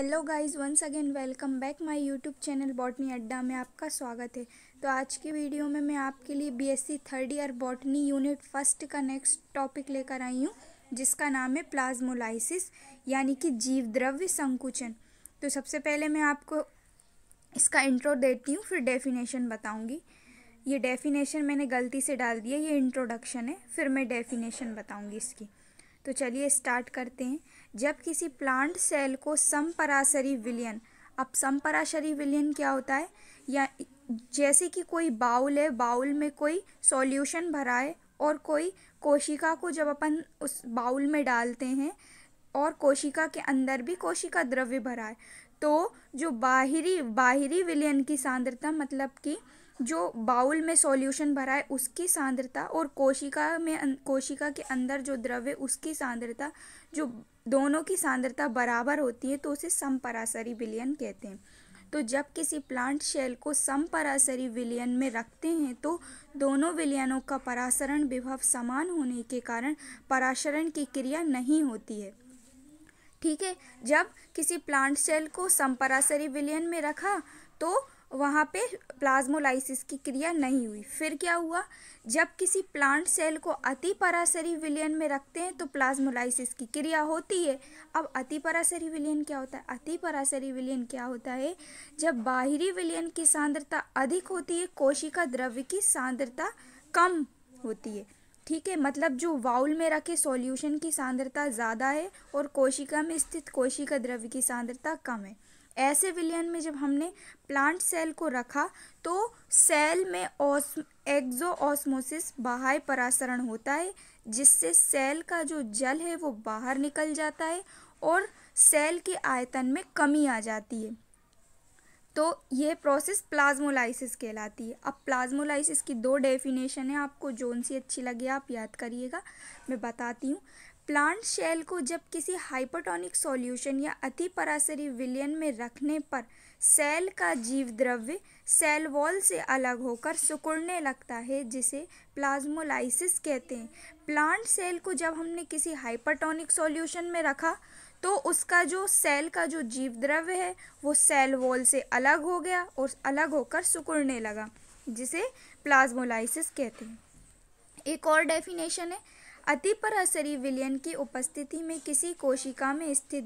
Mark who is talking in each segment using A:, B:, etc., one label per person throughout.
A: Hello guys once again welcome back my YouTube channel botany Adda में आपका स्वागत है। तो आज की वीडियो में मैं आपके लिए BSc third year botany unit first का नेक्स्ट टॉपिक लेकर आई हूँ, जिसका नाम है प्लाज्मोलाइसिस यानी कि जीव द्रव्य संकुचन। तो सबसे पहले मैं आपको इसका इंट्रो देती हूँ, फिर डेफिनेशन बताऊँगी। ये डेफिनेशन मैंने गलती से डाल दिया, ये इंट्रोडक्शन है, फिर मैं डेफिनेशन बताऊँगी इसकी। तो चलिए स्टार्ट करते हैं। जब किसी प्लांट सेल को समपराशरी विलियन, अब समपराशरी विलियन क्या होता है? या जैसे कि कोई बाउल है, बाउल में कोई सॉल्यूशन भरा है और कोई कोशिका को जब अपन उस बाउल में डालते हैं और कोशिका के अंदर भी कोशिका द्रव्य भरा है तो जो बाहरी बाहरी विलयन की सांद्रता मतलब कि जो बाउल में सॉल्यूशन भरा है, उसकी सांद्रता और कोशिका में कोशिका के अंदर जो द्रव्य उसकी सांद्रता, जो दोनों की सांद्रता बराबर होती है तो उसे समपरासरी विलयन कहते हैं। तो जब किसी प्लांट शेल को समपरासरी विलयन में रखते हैं तो दोनों विलयनों का परासरण विभव समान होने के कारण परासरण की क्रिया नहीं होती है। ठीक है? जब किसी प्लांट सेल को समपरासरी विलयन में रखा तो वहाँ पे प्लाज्मोलाइसिस की क्रिया नहीं हुई। फिर क्या हुआ? जब किसी प्लांट सेल को अति परासरी विलियन में रखते हैं तो प्लाज्मोलाइसिस की क्रिया होती है। अब अति परासरी विलियन क्या होता है? अति परासरी विलियन क्या होता है? जब बाहरी विलियन की सांद्रता अधिक होती है, कोशिका द्रव्य की सांद्रता कम होती है। ठीक है? मतलब जो वाउल में रखे सॉल्यूशन की सांद्रता ज़्यादा है और कोशिका में स्थित कोशिका द्रव्य की सांद्रता कम है। ऐसे विलयन में जब हमने प्लांट सेल को रखा तो सेल में ऑस एक्जो ऑस्मोसिस बाह्य परासरण होता है, जिससे सेल का जो जल है वो बाहर निकल जाता है और सेल के आयतन में कमी आ जाती है। तो ये प्रोसेस प्लाज्मोलाइसिस कहलाती है। अब प्लाज्मोलाइसिस की दो डेफिनेशन है, आपको जोन सी अच्छी लगे आप याद करिएगा, मैं बताती हूँ। प्लांट शेल को जब किसी हाइपोटोनिक सॉल्यूशन या अति परासरी विलयन में रखने पर सेल का जीव द्रव्य सेल वॉल से अलग होकर सुकुड़ने लगता है, जिसे प्लाज्मोलाइसिस कहते हैं। प्लांट सेल को जब हमने किसी हाइपरटोनिक सॉल्यूशन में रखा तो उसका जो सेल का जो जीव द्रव्य है, वो सेल वॉल से अलग हो गया और अलग होकर सुकुड़ने लगा, जिसे प्लाज्मोलाइसिस कहते हैं। एक और डेफिनेशन है अतिपरासरी विलयन की उपस्थिति में किसी कोशिका में स्थित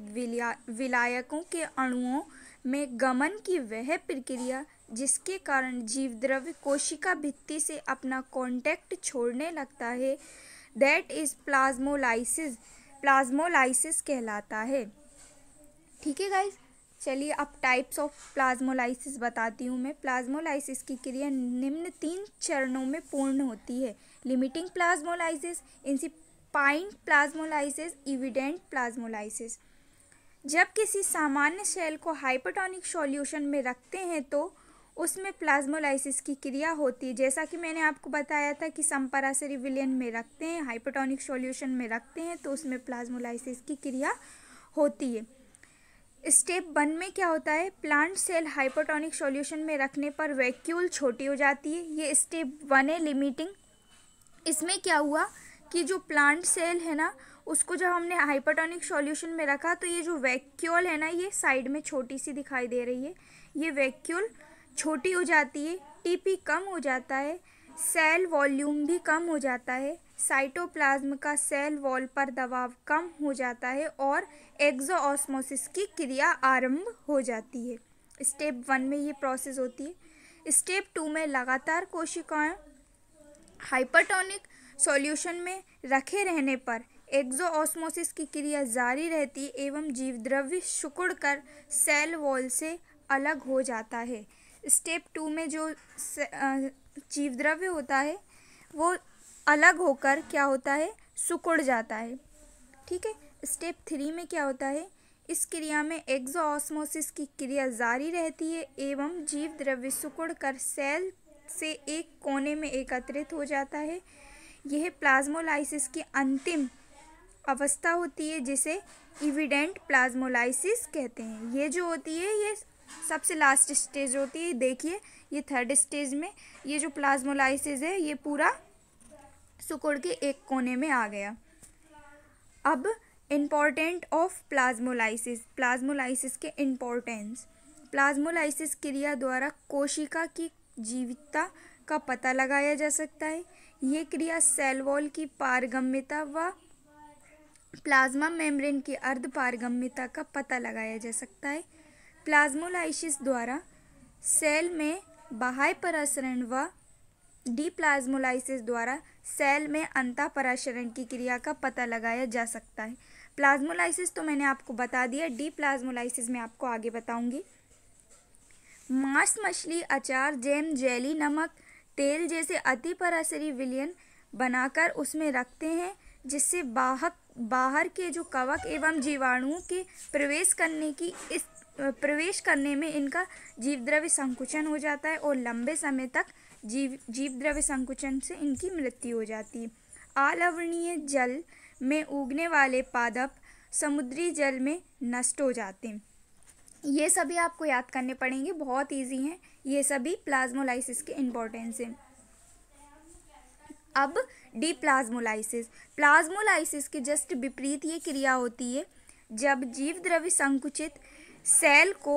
A: विलायकों के अणुओं में गमन की वह प्रक्रिया जिसके कारण जीव द्रव्य कोशिका भित्ति से अपना कांटेक्ट छोड़ने लगता है दैट इज़ प्लाज्मोलाइसिस प्लाज्मोलाइसिस कहलाता है। ठीक है गाइज़ चलिए अब टाइप्स ऑफ़ प्लाज्मोलाइसिस बताती हूँ मैं। प्लाज्मोलाइसिस की क्रिया निम्न तीन चरणों में पूर्ण होती है। Limiting plasmolysis incipient plasmolysis evident plasmolysis जब किसी सामान्य सेल को हाइपोटोनिक सॉल्यूशन में रखते हैं तो उसमें प्लाज्मोलाइसिस की क्रिया होती है। जैसा कि मैंने आपको बताया था कि संपरासरी विलियन में रखते हैं हाइपोटोनिक सॉल्यूशन में रखते हैं तो उसमें प्लाज्मोलाइसिस की क्रिया होती है। स्टेप वन में क्या होता है? प्लांट सेल हाइपोटोनिक सॉल्यूशन में रखने पर वैक्यूल छोटी हो जाती है। ये स्टेप वन है लिमिटिंग इसमें क्या हुआ कि जो प्लांट सेल है ना, उसको जब हमने हाइपोटोनिक सॉल्यूशन में रखा तो ये जो वैक्यूल है ना, ये साइड में छोटी सी दिखाई दे रही है। ये वैक्यूल छोटी हो जाती है टीपी कम हो जाता है सेल वॉल्यूम भी कम हो जाता है साइटोप्लाज्म का सेल वॉल पर दबाव कम हो जाता है और एक्जोऑस्मोसिस की क्रिया आरंभ हो जाती है। स्टेप वन में ये प्रोसेस होती है। स्टेप टू में लगातार कोशिकाएँ हाइपरटोनिक सॉल्यूशन में रखे रहने पर एक्जोऑस्मोसिस की क्रिया जारी रहती एवं जीव द्रव्य सुकुड़ कर सेल वॉल से अलग हो जाता है। स्टेप टू में जो जीव द्रव्य होता है, वो अलग होकर क्या होता है? सुकुड़ जाता है। ठीक है? स्टेप थ्री में क्या होता है? इस क्रिया में एक्जोऑस्मोसिस की क्रिया जारी रहती है एवं जीव द्रव्य सुकुड़ कर सेल से एक कोने में एकत्रित हो जाता है। यह प्लाज्मोलाइसिस की अंतिम अवस्था होती है, जिसे इविडेंट प्लाज्मोलाइसिस कहते हैं। ये जो होती है ये सबसे लास्ट स्टेज होती है। देखिए ये थर्ड स्टेज में ये जो प्लाज्मोलाइसिस है ये पूरा सुकुड़ के एक कोने में आ गया। अब इंपॉर्टेंट ऑफ़ प्लाज्मोलाइसिस प्लाज्मोलाइसिस के इम्पोर्टेंस प्लाज्मोलाइसिस क्रिया द्वारा कोशिका की जीवितता का पता लगाया जा सकता है। ये क्रिया सेल वॉल की पारगम्यता व प्लाज्मा मेम्ब्रेन की अर्ध पारगम्यता का पता लगाया जा सकता है। प्लाज्मोलाइसिस द्वारा सेल में बाह्य परासरण व डीप्लाज्मोलाइसिस द्वारा सेल में अंता परासरण की क्रिया का पता लगाया जा सकता है। प्लाज्मोलाइसिस तो मैंने आपको बता दिया डीप्लाज्मोलाइसिस में आपको आगे बताऊँगी। मांस मछली अचार, जैम, जेली, नमक, तेल जैसे अति परासरी विलयन बनाकर उसमें रखते हैं, जिससे बाहक, बाहर के जो कवक एवं जीवाणुओं के प्रवेश करने की इस, प्रवेश करने में इनका जीव द्रव्य संकुचन हो जाता है और लंबे समय तक जीव जीव द्रव्य संकुचन से इनकी मृत्यु हो जाती है। आलवणीय जल में उगने वाले पादप समुद्री जल में नष्ट हो जाते हैं। ये सभी आपको याद करने पड़ेंगे, बहुत इजी हैं ये सभी प्लाज्मोलाइसिस के इम्पोर्टेंस हैं। अब डी प्लाज्मोलाइसिस प्लाज्मोलाइसिस के जस्ट विपरीत ये क्रिया होती है, जब जीव द्रव्य संकुचित सेल को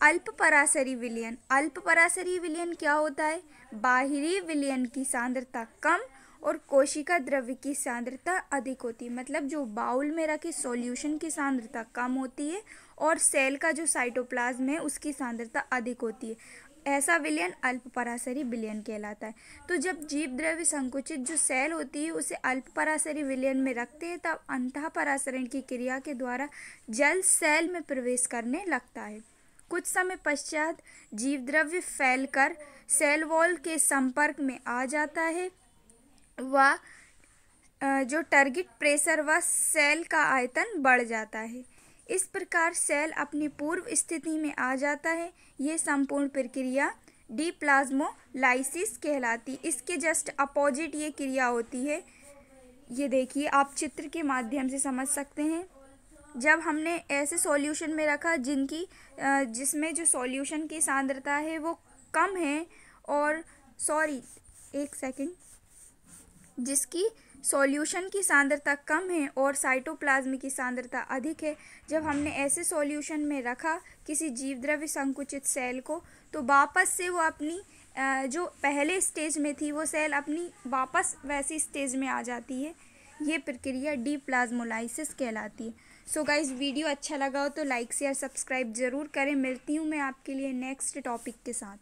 A: अल्प परासरी विलयन अल्प परासरी विलयन क्या होता है? बाहरी विलयन की सांद्रता कम और कोशिका द्रव्य की सांद्रता अधिक होती है। मतलब जो बाउल में रखे सॉल्यूशन की सांद्रता कम होती है और सेल का जो साइटोप्लाज्म है, उसकी सांद्रता अधिक होती है। ऐसा विलयन अल्प परासरी विलयन कहलाता है। तो जब जीव द्रव्य संकुचित जो सेल होती है, उसे अल्प परासरी विलयन में रखते हैं, तब अंत परासरण की क्रिया के द्वारा जल सेल में प्रवेश करने लगता है। कुछ समय पश्चात जीव द्रव्य फैलकर सेल वॉल के संपर्क में आ जाता है। व जो टारगेट प्रेशर व सेल का आयतन बढ़ जाता है। इस प्रकार सेल अपनी पूर्व स्थिति में आ जाता है। ये संपूर्ण प्रक्रिया डी प्लाज्मोलाइसिस कहलाती इसके जस्ट अपोजिट ये क्रिया होती है। ये देखिए, आप चित्र के माध्यम से समझ सकते हैं। जब हमने ऐसे सॉल्यूशन में रखा जिनकी जिसमें जो सॉल्यूशन की सांद्रता है वो कम है और सॉरी एक सेकंड जिसकी सॉल्यूशन की सांद्रता कम है और साइटोप्लाज्म की सांद्रता अधिक है। जब हमने ऐसे सॉल्यूशन में रखा किसी जीव द्रव्य संकुचित सेल को तो वापस से वो अपनी जो पहले स्टेज में थी, वो सेल अपनी वापस वैसी स्टेज में आ जाती है। ये प्रक्रिया डी प्लाज्मोलाइसिस कहलाती है। सो गाइज़ वीडियो अच्छा लगा हो तो लाइक शेयर सब्सक्राइब ज़रूर करें। मिलती हूँ मैं आपके लिए नेक्स्ट टॉपिक के साथ।